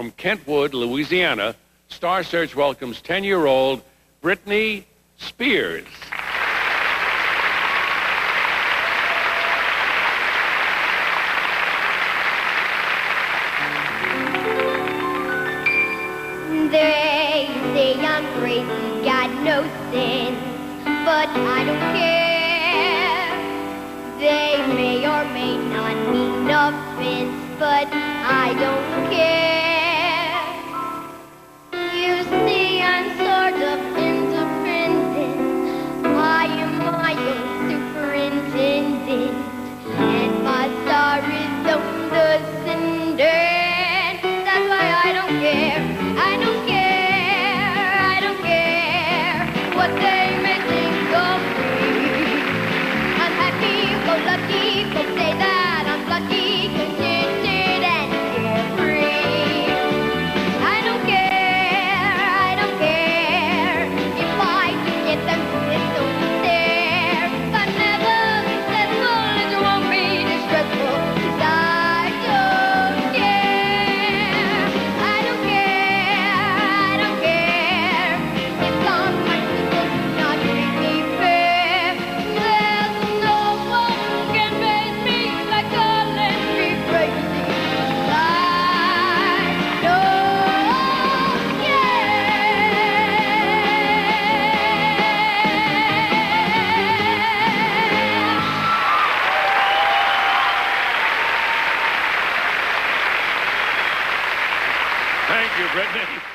from Kentwood, Louisiana, Star Search welcomes 10-year-old Britney Spears. They say I'm crazy, got no sense, but I don't care. They may or may not mean offense, but I don't care. what they may think of me. Unhappy, go lucky, they say that. Thank you, Britney.